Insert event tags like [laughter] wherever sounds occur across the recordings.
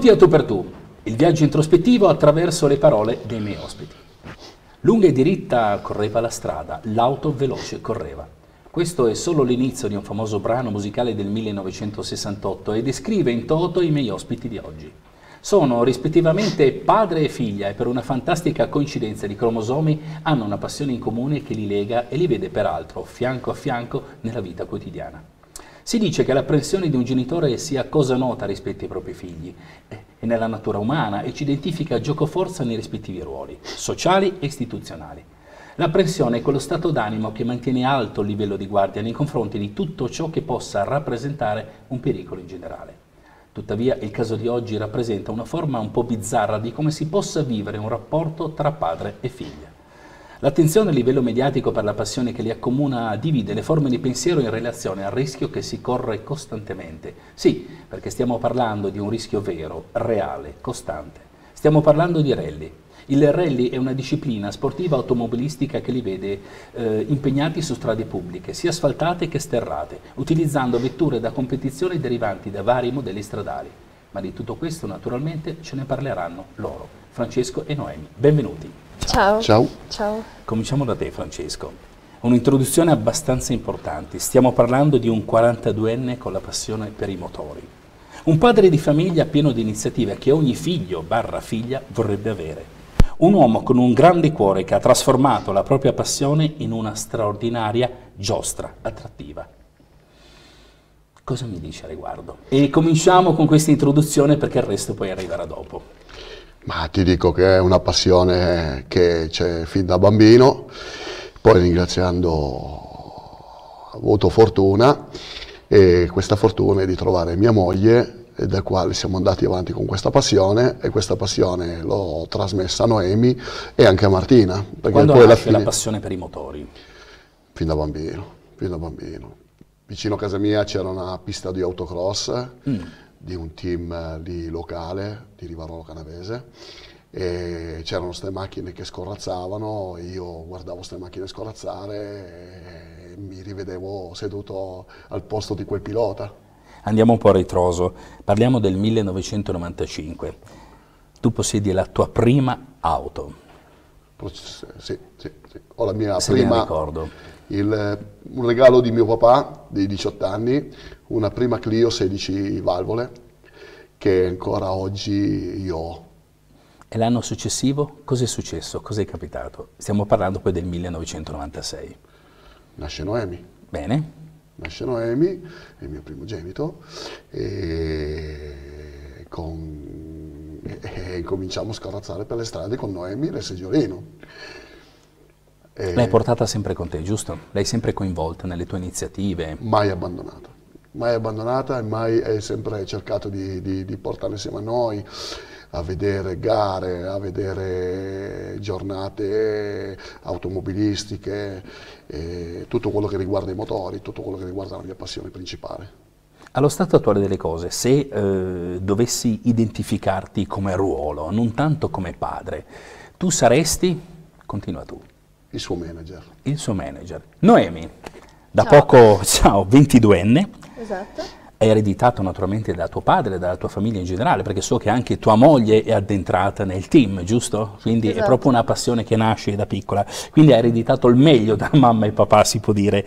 Benvenuti a Tu per Tu, il viaggio introspettivo attraverso le parole dei miei ospiti. Lunga e diritta correva la strada, l'auto veloce correva. Questo è solo l'inizio di un famoso brano musicale del 1968 e descrive in toto i miei ospiti di oggi. Sono rispettivamente padre e figlia e per una fantastica coincidenza di cromosomi hanno una passione in comune che li lega e li vede peraltro fianco a fianco nella vita quotidiana. Si dice che l'apprensione di un genitore sia cosa nota rispetto ai propri figli e nella natura umana e ci identifica giocoforza nei rispettivi ruoli, sociali e istituzionali. L'apprensione è quello stato d'animo che mantiene alto il livello di guardia nei confronti di tutto ciò che possa rappresentare un pericolo in generale. Tuttavia il caso di oggi rappresenta una forma un po' bizzarra di come si possa vivere un rapporto tra padre e figlia. L'attenzione a livello mediatico per la passione che li accomuna divide le forme di pensiero in relazione al rischio che si corre costantemente. Sì, perché stiamo parlando di un rischio vero, reale, costante. Stiamo parlando di rally. Il rally è una disciplina sportiva automobilistica che li vede eh, impegnati su strade pubbliche, sia asfaltate che sterrate, utilizzando vetture da competizione derivanti da vari modelli stradali. Ma di tutto questo naturalmente ce ne parleranno loro, Francesco e Noemi. Benvenuti. Ciao. Ciao. Ciao. Cominciamo da te Francesco. Un'introduzione abbastanza importante. Stiamo parlando di un 42enne con la passione per i motori. Un padre di famiglia pieno di iniziative che ogni figlio barra figlia vorrebbe avere. Un uomo con un grande cuore che ha trasformato la propria passione in una straordinaria giostra attrattiva. Cosa mi dice a riguardo? E cominciamo con questa introduzione perché il resto poi arriverà dopo. Ma ti dico che è una passione che c'è fin da bambino, poi ringraziando ho avuto fortuna e questa fortuna è di trovare mia moglie da quale siamo andati avanti con questa passione e questa passione l'ho trasmessa a Noemi e anche a Martina. Quando poi nasce fine... la passione per i motori? Fin da bambino, fin da bambino. Vicino a casa mia c'era una pista di autocross, mm di un team lì locale di Rivarolo Canavese e c'erano queste macchine che scorazzavano, io guardavo queste macchine scorazzare e mi rivedevo seduto al posto di quel pilota. Andiamo un po' a ritroso, parliamo del 1995. Tu possiedi la tua prima auto. Sì, sì, sì. Ho la mia Se prima... Il, un regalo di mio papà, dei 18 anni, una prima Clio 16 valvole che ancora oggi io ho. E l'anno successivo cosa è successo? Cosa è capitato? Stiamo parlando poi del 1996. Nasce Noemi. Bene. Nasce Noemi, è il mio primogenito, e, con, e, e cominciamo a scarrazzare per le strade con Noemi e seggiolino. L'hai portata sempre con te, giusto? L'hai sempre coinvolta nelle tue iniziative? Mai abbandonata mai abbandonata e mai è sempre cercato di, di, di portarla insieme a noi a vedere gare, a vedere giornate automobilistiche, tutto quello che riguarda i motori, tutto quello che riguarda la mia passione principale. Allo stato attuale delle cose, se eh, dovessi identificarti come ruolo, non tanto come padre, tu saresti, continua tu. Il suo manager. Il suo manager. Noemi, da ciao. poco, [laughs] ciao, 22enne, Esatto. Hai ereditato naturalmente da tuo padre, dalla tua famiglia in generale, perché so che anche tua moglie è addentrata nel team, giusto? Quindi esatto. è proprio una passione che nasce da piccola. Quindi hai ereditato il meglio da mamma e papà, si può dire.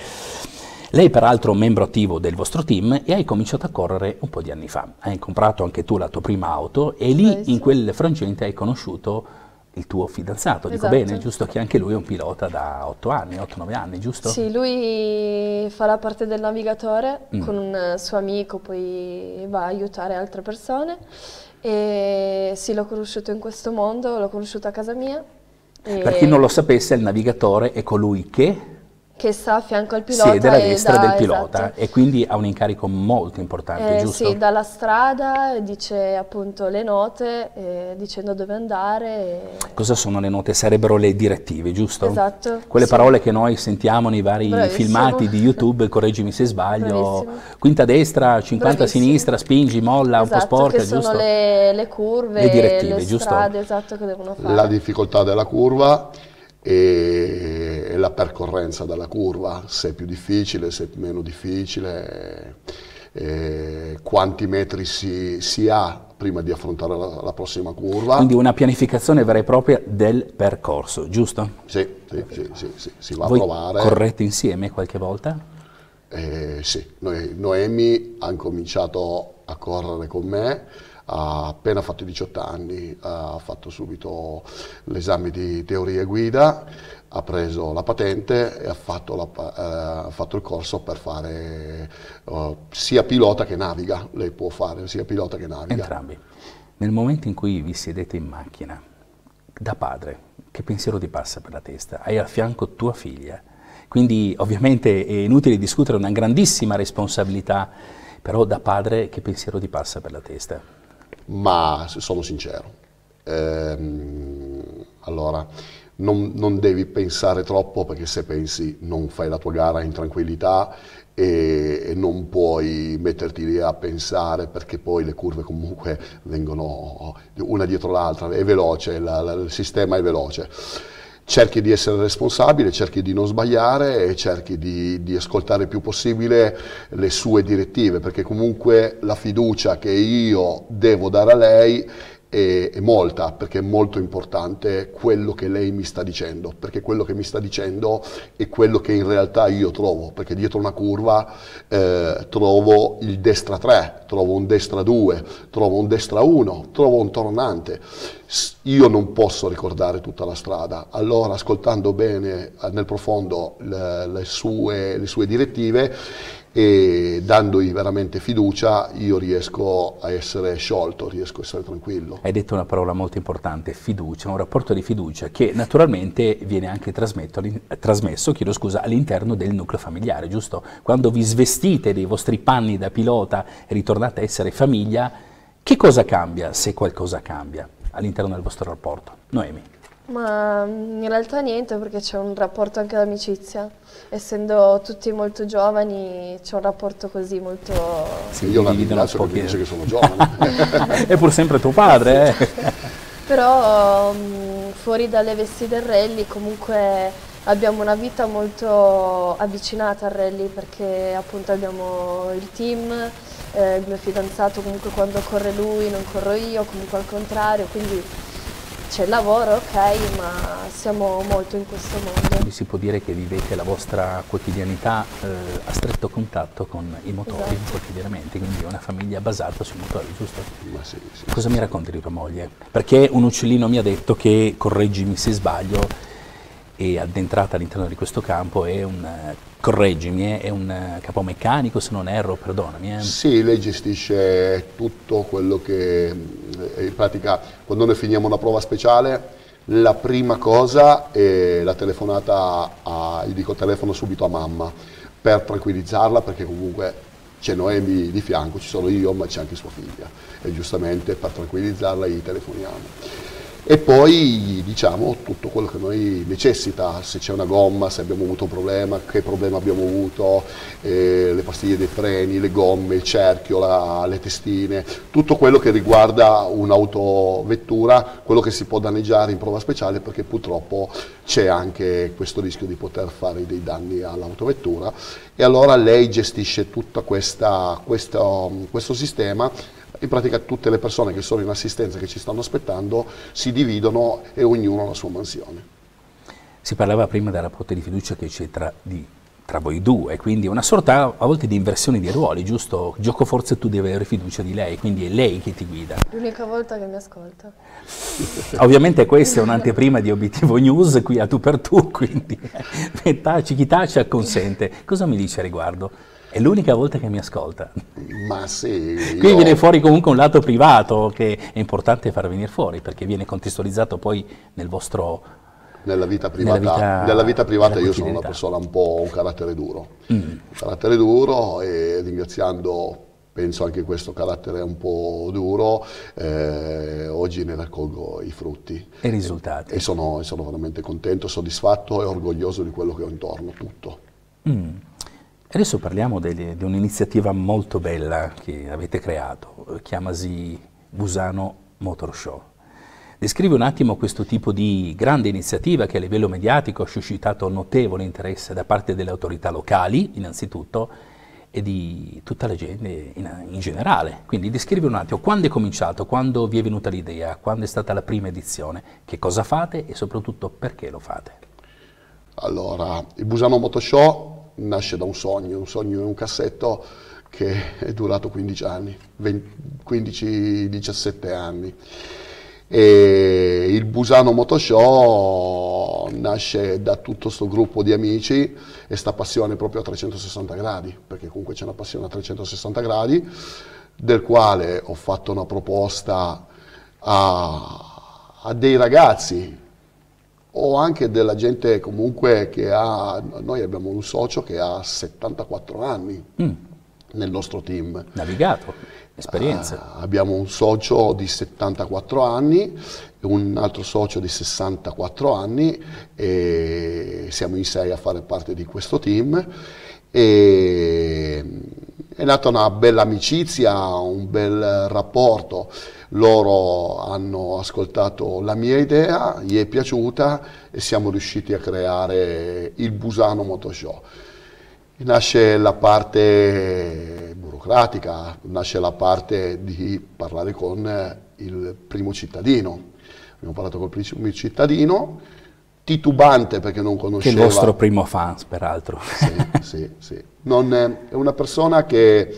Lei peraltro è un membro attivo del vostro team e hai cominciato a correre un po' di anni fa. Hai comprato anche tu la tua prima auto e lì sì. in quel frangente hai conosciuto il tuo fidanzato, dico esatto. bene, giusto che anche lui è un pilota da 8 anni, 8-9 anni, giusto? Sì, lui fa la parte del navigatore mm. con un suo amico, poi va a aiutare altre persone e sì, l'ho conosciuto in questo mondo, l'ho conosciuto a casa mia. Per chi non lo sapesse, il navigatore è colui che che sta a fianco al pilota. Siede alla destra da, del pilota esatto. e quindi ha un incarico molto importante, eh, giusto? Sì, dalla strada dice appunto le note, eh, dicendo dove andare. E... Cosa sono le note? Sarebbero le direttive, giusto? Esatto. Quelle sì. parole che noi sentiamo nei vari Bravissimo. filmati di YouTube, correggimi se sbaglio, Bravissimo. quinta destra, 50 Bravissimo. sinistra, spingi, molla, esatto, un po' sporca, che giusto? sono le, le curve, le direttive, le giusto? strade, esatto, che devono fare. La difficoltà della curva e la percorrenza della curva, se è più difficile, se è meno difficile, quanti metri si, si, ha prima di affrontare la, la, prossima curva. Quindi una pianificazione vera e propria del percorso, giusto? Sì, sì, sì, sì, sì. si va Voi a provare. correte insieme qualche volta? Eh, sì, Noi, Noemi ha incominciato a correre con me, ha appena fatto 18 anni, ha fatto subito l'esame di teoria guida, ha preso la patente e ha fatto, la, eh, ha fatto il corso per fare uh, sia pilota che naviga, lei può fare sia pilota che naviga. Entrambi. Nel momento in cui vi siedete in macchina, da padre, che pensiero ti passa per la testa? Hai a fianco tua figlia, quindi ovviamente è inutile discutere una grandissima responsabilità, però da padre che pensiero ti passa per la testa? Ma sono sincero, ehm, allora non, non, devi pensare troppo perché se pensi non fai la tua gara in tranquillità e, e, non puoi metterti lì a pensare perché poi le curve comunque vengono una dietro l'altra, è veloce, la, la, il sistema è veloce. Cerchi di essere responsabile, cerchi di non sbagliare e cerchi di, di ascoltare il più possibile le sue direttive perché comunque la fiducia che io devo dare a lei è, è, molta, perché è molto importante quello che lei mi sta dicendo, perché quello che mi sta dicendo è quello che in realtà io trovo, perché dietro una curva eh, trovo il destra 3, trovo un destra 2, trovo un destra 1, trovo un tornante. Io non posso ricordare tutta la strada, allora ascoltando bene eh, nel profondo le, le, sue, le sue direttive e dandogli veramente fiducia io riesco a essere sciolto, riesco a essere tranquillo. Hai detto una parola molto importante, fiducia, un rapporto di fiducia che naturalmente viene anche trasmesso all'interno del nucleo familiare, giusto? Quando vi svestite dei vostri panni da pilota e ritornate a essere famiglia, che cosa cambia, se qualcosa cambia, all'interno del vostro rapporto? Noemi. Ma in realtà niente perché c'è un rapporto anche d'amicizia. Essendo tutti molto giovani c'è un rapporto così molto... Sì, io la ringrazio perché dice che sono giovane. [laughs] È pur sempre tuo padre. Eh. [laughs] Però um, fuori dalle vesti del rally comunque abbiamo una vita molto avvicinata al rally perché appunto abbiamo il team, eh, il mio fidanzato comunque quando corre lui non corro io, comunque al contrario, quindi c'è il lavoro, ok, ma siamo molto in questo mondo. Quindi si può dire che vivete la vostra quotidianità eh, a stretto contatto con i motori esatto. quotidianamente, quindi è una famiglia basata sui motori, giusto? Sì, sì, Cosa sì. mi racconti di tua moglie? Perché un uccellino mi ha detto che, correggimi se sbaglio, è addentrata all'interno di questo campo, è un correggimi, è un capomeccanico se non erro, perdonami. Eh. Sì, lei gestisce tutto quello che eh, in pratica quando noi finiamo una prova speciale la prima cosa è la telefonata, a, gli dico telefono subito a mamma per tranquillizzarla perché comunque c'è Noemi di fianco, ci sono io ma c'è anche sua figlia e giustamente per tranquillizzarla gli telefoniamo e poi diciamo tutto quello che noi necessita, se c'è una gomma, se abbiamo avuto un problema, che problema abbiamo avuto, eh, le pastiglie dei freni, le gomme, il cerchio, la, le testine, tutto quello che riguarda un'autovettura, quello che si può danneggiare in prova speciale perché purtroppo c'è anche questo rischio di poter fare dei danni all'autovettura. E allora lei gestisce tutto questo, questo sistema in pratica tutte le persone che sono in assistenza, che ci stanno aspettando, si dividono e ognuno ha la sua mansione. Si parlava prima del rapporto di fiducia che c'è tra, tra, voi due, quindi una sorta a volte di inversione di ruoli, giusto? Gioco forse tu devi avere fiducia di lei, quindi è lei che ti guida. L'unica volta che mi ascolta. [laughs] Ovviamente questa è un'anteprima di Obiettivo News, qui a tu per tu, quindi [laughs] taci, chi tace acconsente. Cosa mi dice a riguardo? È l'unica volta che mi ascolta. Ma sì. Qui io... viene fuori comunque un lato privato che è importante far venire fuori perché viene contestualizzato poi nel vostro... Nella vita privata, nella vita, nella vita privata io sono una persona un po' un carattere duro. Mm. Un carattere duro e ringraziando penso anche questo carattere un po' duro, eh, oggi ne raccolgo i frutti. E i risultati. E, e sono, sono, veramente contento, soddisfatto e orgoglioso di quello che ho intorno, tutto. Mm. Adesso parliamo di un'iniziativa molto bella che avete creato, chiamasi Busano Motor Show. Descrivi un attimo questo tipo di grande iniziativa che a livello mediatico ha suscitato notevole interesse da parte delle autorità locali, innanzitutto, e di tutta la gente in, in, generale. Quindi descrivi un attimo quando è cominciato, quando vi è venuta l'idea, quando è stata la prima edizione, che cosa fate e soprattutto perché lo fate. Allora, il Busano Motoshow nasce da un sogno, un sogno in un cassetto che è durato 15 anni, 15-17 anni. E il Busano Motoshow nasce da tutto questo gruppo di amici e questa passione proprio a 360 gradi, perché comunque c'è una passione a 360 gradi, del quale ho fatto una proposta a, a dei ragazzi o anche della gente comunque che ha, noi abbiamo un socio che ha 74 anni mm. nel nostro team. Navigato esperienze. Uh, abbiamo un socio di 74 anni, un altro socio di 64 anni e siamo in sei a fare parte di questo team. E è nata una bella amicizia, un bel rapporto. Loro hanno ascoltato la mia idea, gli è piaciuta e siamo riusciti a creare il Busano Motoshow. Nasce la parte burocratica, nasce la parte di parlare con il primo cittadino. Abbiamo parlato col primo cittadino, titubante perché non conosceva... Che è il vostro primo fan, peraltro. Sì, sì, sì. Non, è una persona che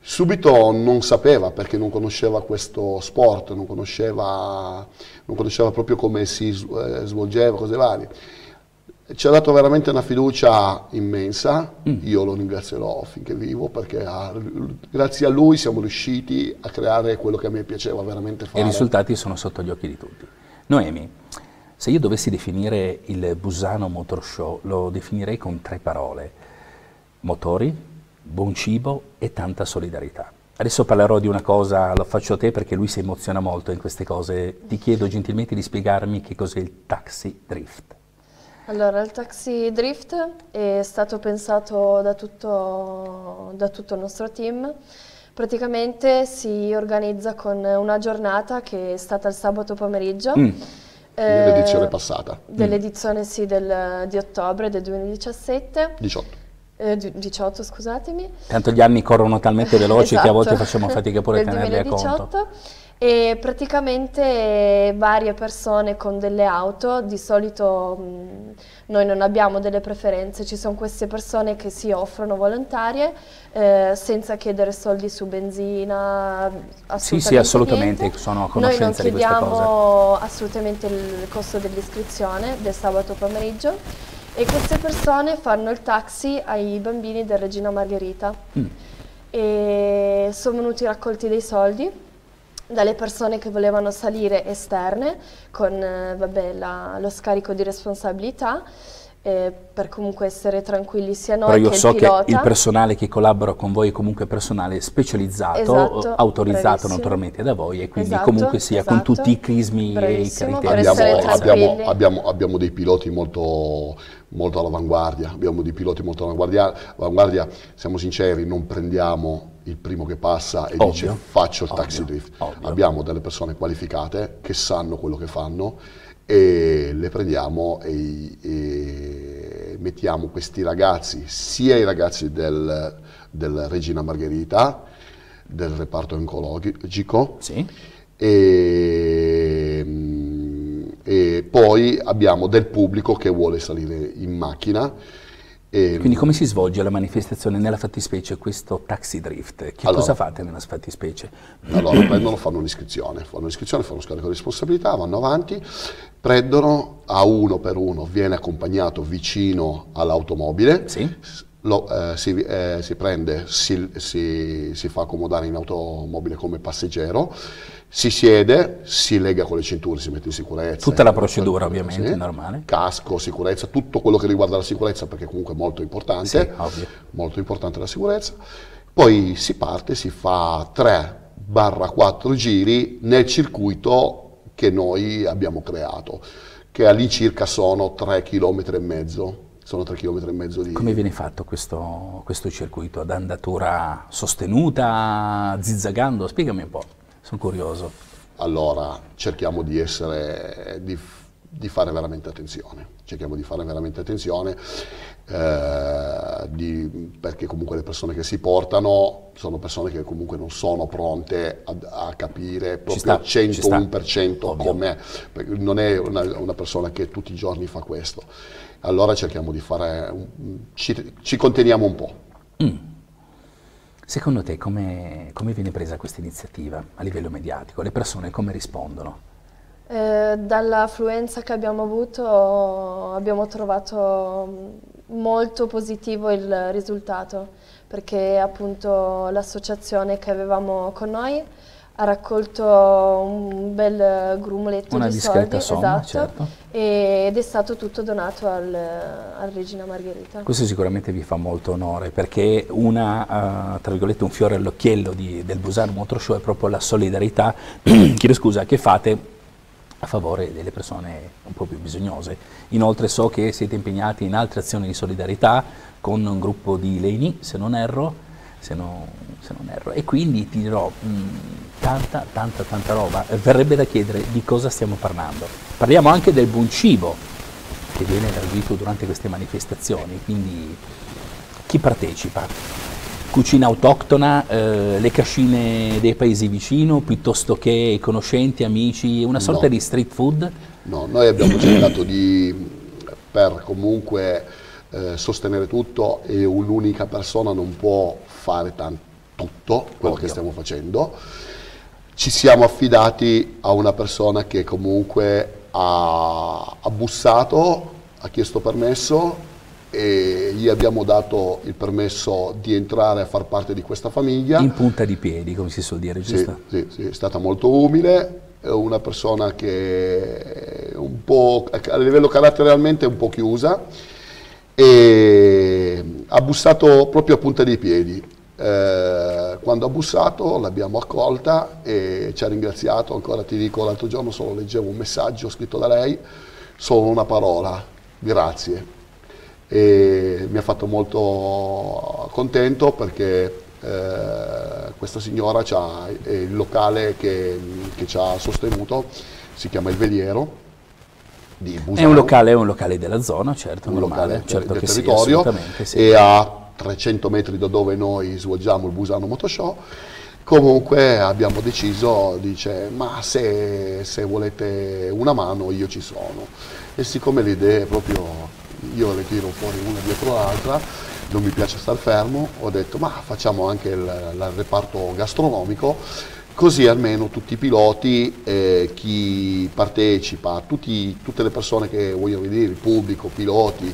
subito non sapeva perché non conosceva questo sport, non conosceva, non conosceva proprio come si eh, svolgeva, cose varie ci ha dato veramente una fiducia immensa, mm. io lo ringrazierò finché vivo perché ha, grazie a lui siamo riusciti a creare quello che a me piaceva veramente fare. I risultati sono sotto gli occhi di tutti. Noemi, se io dovessi definire il Busano Motor Show, lo definirei con tre parole, motori, buon cibo e tanta solidarietà. Adesso parlerò di una cosa, lo faccio a te perché lui si emoziona molto in queste cose. Ti chiedo gentilmente di spiegarmi che cos'è il taxi drift. Allora, il taxi drift è stato pensato da tutto, da tutto il nostro team. Praticamente si organizza con una giornata che è stata il sabato pomeriggio. Mm. Eh, L'edizione passata. Dell'edizione mm. sì, del, di ottobre del 2017. 18. Eh, 18, scusatemi. Tanto gli anni corrono talmente veloci esatto. che a volte esatto. facciamo fatica pure a tenerli 2018. a conto e praticamente varie persone con delle auto, di solito mh, noi non abbiamo delle preferenze, ci sono queste persone che si offrono volontarie eh, senza chiedere soldi su benzina, assolutamente Sì, sì, assolutamente, niente. sono a conoscenza di queste cose. Noi non chiediamo assolutamente il costo dell'iscrizione del sabato pomeriggio e queste persone fanno il taxi ai bambini del Regina Margherita. Mm. E sono venuti raccolti dei soldi dalle persone che volevano salire esterne con eh, vabbè, la, lo scarico di responsabilità eh, per comunque essere tranquilli sia noi Però io che so che il personale che collabora con voi è comunque personale specializzato, esatto, autorizzato bravissimo. naturalmente da voi e quindi esatto, comunque sia esatto. con tutti i crismi bravissimo, e i criteri. Abbiamo, abbiamo, abbiamo, abbiamo, dei piloti molto, molto all'avanguardia, abbiamo dei piloti molto all'avanguardia, siamo sinceri, non prendiamo il primo che passa e Ovvio. dice faccio il taxi Ovvio. drift. Ovvio. Abbiamo delle persone qualificate che sanno quello che fanno e le prendiamo e, e mettiamo questi ragazzi, sia i ragazzi del, del Regina Margherita, del reparto oncologico, sì. e, e poi abbiamo del pubblico che vuole salire in macchina Quindi come si svolge la manifestazione nella fattispecie, questo taxi drift? Che allora, cosa fate nella fattispecie? Allora prendono, fanno un'iscrizione, fanno un'iscrizione, fanno uno scarico di responsabilità, vanno avanti, prendono a uno per uno, viene accompagnato vicino all'automobile, sì. Lo, eh, si, eh, si, prende, si, si, si, fa accomodare in automobile come passeggero, si siede, si lega con le cinture, si mette in sicurezza. Tutta la procedura ovviamente, sì. normale. Casco, sicurezza, tutto quello che riguarda la sicurezza perché comunque è molto importante. Sì, ovvio. Molto importante la sicurezza. Poi si parte, si fa 3-4 giri nel circuito che noi abbiamo creato, che all'incirca sono 3 km e mezzo sono 3 km e mezzo di... Come viene fatto questo, questo circuito? Ad andatura sostenuta, zizzagando? Spiegami un po', sono curioso. Allora, cerchiamo di essere, di, di fare veramente attenzione, cerchiamo di fare veramente attenzione eh, di, perché comunque le persone che si portano sono persone che comunque non sono pronte a, a capire proprio al 101% come non è una, una, persona che tutti i giorni fa questo. Allora cerchiamo di fare, ci, ci conteniamo un po'. Mm. Secondo te come, come viene presa questa iniziativa a livello mediatico? Le persone come rispondono? Eh, dall'affluenza che abbiamo avuto abbiamo trovato molto positivo il risultato perché appunto l'associazione che avevamo con noi ha raccolto un bel grumuletto Una di soldi somma, esatto, certo. ed è stato tutto donato al, al, Regina Margherita. Questo sicuramente vi fa molto onore perché una, uh, tra virgolette, un fiore all'occhiello del Busano Motor Show è proprio la solidarietà [clears throat] chiedo scusa, che fate a favore delle persone un po' più bisognose. Inoltre so che siete impegnati in altre azioni di solidarietà con un gruppo di Leni, se non erro, se, no, se non erro. e quindi ti dirò mh, mm, tanta, tanta, tanta roba. Verrebbe da chiedere di cosa stiamo parlando. Parliamo anche del buon cibo che viene elargito durante queste manifestazioni, quindi chi partecipa? cucina autoctona, eh, le cascine dei paesi vicino, piuttosto che conoscenti, amici, una sorta no. di street food? No, noi abbiamo cercato di, per comunque eh, sostenere tutto e un'unica persona non può fare tutto quello Ovvio. che stiamo facendo, ci siamo affidati a una persona che comunque ha, ha bussato, ha chiesto permesso e gli abbiamo dato il permesso di entrare a far parte di questa famiglia. In punta di piedi, come si suol dire, giusto? Sì, sì, sì, è stata molto umile, è una persona che è un po', a livello caratterialmente è un po' chiusa e ha bussato proprio a punta di piedi. Eh, quando ha bussato l'abbiamo accolta e ci ha ringraziato, ancora ti dico l'altro giorno solo leggevo un messaggio scritto da lei, solo una parola, grazie e mi ha fatto molto contento perché eh, questa signora ha il locale che, che, ci ha sostenuto, si chiama Il Veliero di Busano. È un locale, è un locale della zona, certo, un normale, locale certo del territorio. sì, e a 300 metri da dove noi svolgiamo il Busano Motoshow Comunque abbiamo deciso, dice, ma se, se, volete una mano io ci sono. E siccome l'idea è proprio io le tiro fuori una dietro l'altra, non mi piace star fermo, ho detto ma facciamo anche il, il reparto gastronomico, così almeno tutti i piloti, eh, chi partecipa, tutti, tutte le persone che vogliono vedere, il pubblico, piloti,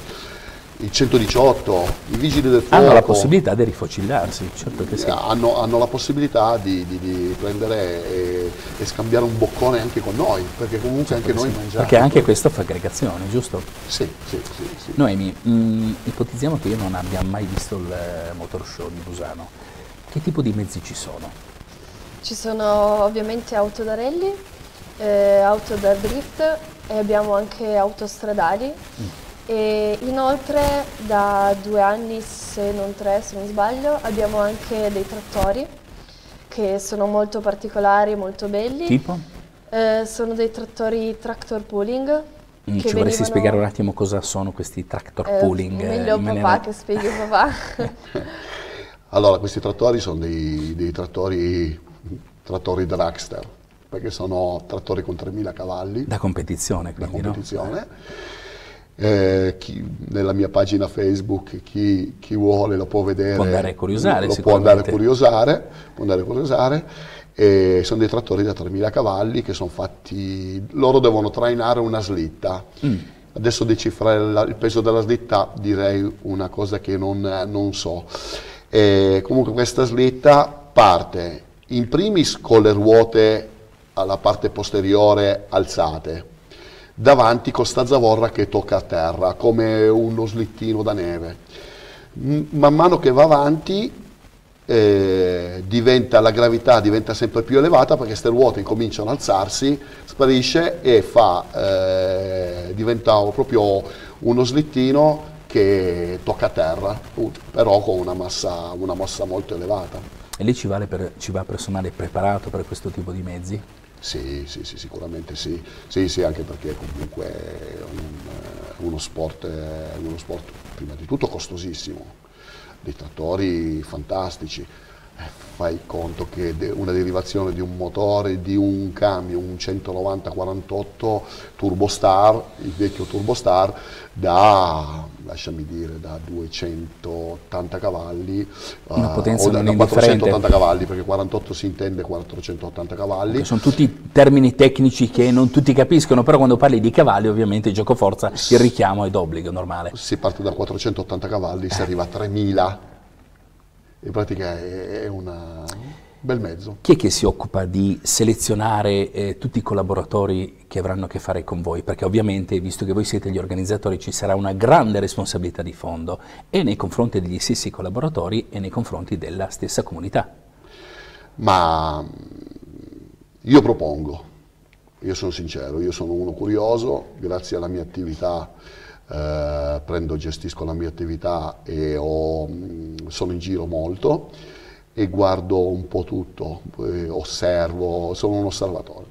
il 118, i vigili del fuoco. Hanno la possibilità di rifocillarsi, certo che sì. Hanno, hanno la possibilità di, di, di prendere e, e, scambiare un boccone anche con noi, perché comunque certo anche noi sì. mangiamo. Perché anche questo fa aggregazione, giusto? Sì, sì, sì. sì. Noemi, mh, mm, ipotizziamo che io non abbia mai visto il eh, motor show di Busano. Che tipo di mezzi ci sono? Ci sono ovviamente auto da rally, eh, auto da drift e abbiamo anche autostradali. Mm e inoltre da due anni, se non tre, se non sbaglio, abbiamo anche dei trattori che sono molto particolari, molto belli. Tipo? Eh, sono dei trattori tractor pooling. Mm, ci vorresti spiegare un attimo cosa sono questi tractor eh, pooling? Meglio papà maniera... che spieghi papà. [laughs] allora, questi trattori sono dei, dei trattori, trattori dragster, perché sono trattori con 3.000 cavalli. Da competizione, quindi, Da competizione. No? Eh, chi, nella mia pagina Facebook chi, chi, vuole lo può vedere. Può andare a curiosare, lo può andare a curiosare, può andare a curiosare. E sono dei trattori da 3.000 cavalli che sono fatti, loro devono trainare una slitta. Mm. Adesso decifrare il peso della slitta direi una cosa che non, non so. E comunque questa slitta parte in primis con le ruote alla parte posteriore alzate, davanti con sta zavorra che tocca a terra, come uno slittino da neve. Man mano che va avanti eh, diventa, la gravità diventa sempre più elevata perché queste ruote incominciano ad alzarsi, sparisce e fa, eh, diventa proprio uno slittino che tocca a terra, però con una massa, una massa molto elevata. E lì ci, vale per, ci va personale preparato per questo tipo di mezzi? Sì, sì, sì, sicuramente sì. Sì, sì, anche perché comunque è, un, è uno, sport, è uno sport prima di tutto costosissimo, dei trattori fantastici fai conto che una derivazione di un motore di un cambio, un 190-48 Turbo Star, il vecchio Turbo Star, da, lasciami dire, da 280 cavalli una potenza uh, o da, da 480 cavalli, perché 48 si intende 480 cavalli. Sono tutti termini tecnici che non tutti capiscono, però quando parli di cavalli ovviamente gioco forza, il richiamo è d'obbligo, normale. Si parte da 480 cavalli, si arriva a 3000 in pratica è, un bel mezzo. Chi è che si occupa di selezionare eh, tutti i collaboratori che avranno a che fare con voi? Perché ovviamente, visto che voi siete gli organizzatori, ci sarà una grande responsabilità di fondo e nei confronti degli stessi collaboratori e nei confronti della stessa comunità. Ma io propongo, io sono sincero, io sono uno curioso, grazie alla mia attività eh, prendo, gestisco la mia attività e ho, mm, sono in giro molto e guardo un po' tutto, osservo, sono un osservatore.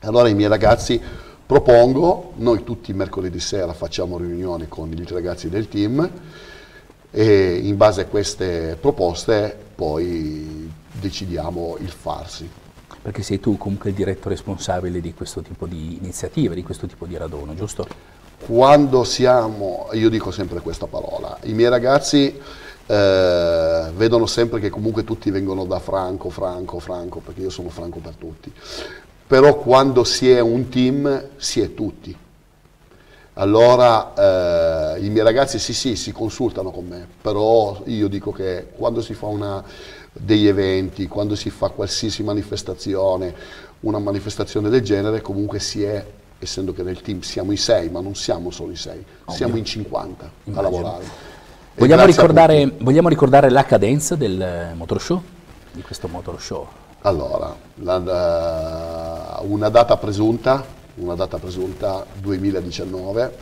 Allora i miei ragazzi propongo, noi tutti mercoledì sera facciamo riunioni con i ragazzi del team e in base a queste proposte poi decidiamo il farsi. Perché sei tu comunque il diretto responsabile di questo tipo di iniziativa, di questo tipo di raduno, giusto? Quando siamo, io dico sempre questa parola, i miei ragazzi eh, vedono sempre che comunque tutti vengono da Franco, Franco, Franco, perché io sono Franco per tutti, però quando si è un team si è tutti. Allora eh, i miei ragazzi sì sì si consultano con me, però io dico che quando si fa una, degli eventi, quando si fa qualsiasi manifestazione, una manifestazione del genere comunque si è essendo che nel team siamo i sei, ma non siamo solo i sei, Ovvio. siamo in 50 Immagino. a lavorare. Vogliamo ricordare, vogliamo ricordare, la cadenza del motor show, di questo motor show? Allora, la, la, una data presunta, una data presunta 2019,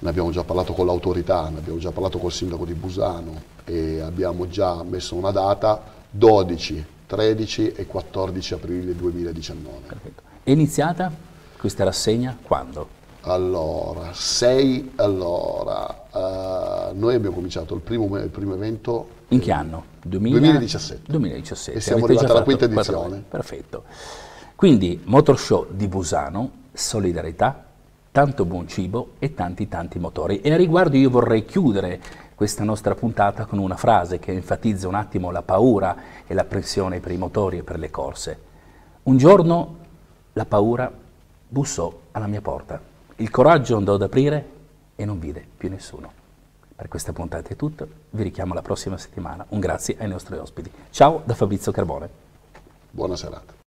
ne abbiamo già parlato con l'autorità, ne abbiamo già parlato col sindaco di Busano e abbiamo già messo una data 12, 13 e 14 aprile 2019. Perfetto. È iniziata? Questa rassegna quando? Allora, 6, allora, uh, noi abbiamo cominciato il primo, il primo evento... In che anno? 2000... 2017. 2017. E siamo Avete arrivati alla quinta edizione. Perfetto. Quindi, Motor Show di Busano, solidarietà, tanto buon cibo e tanti tanti motori. E a riguardo io vorrei chiudere questa nostra puntata con una frase che enfatizza un attimo la paura e l'apprensione per i motori e per le corse. Un giorno la paura bussò alla mia porta. Il coraggio andò ad aprire e non vide più nessuno. Per questa puntata è tutto, vi richiamo la prossima settimana. Un grazie ai nostri ospiti. Ciao da Fabrizio Carbone. Buona serata.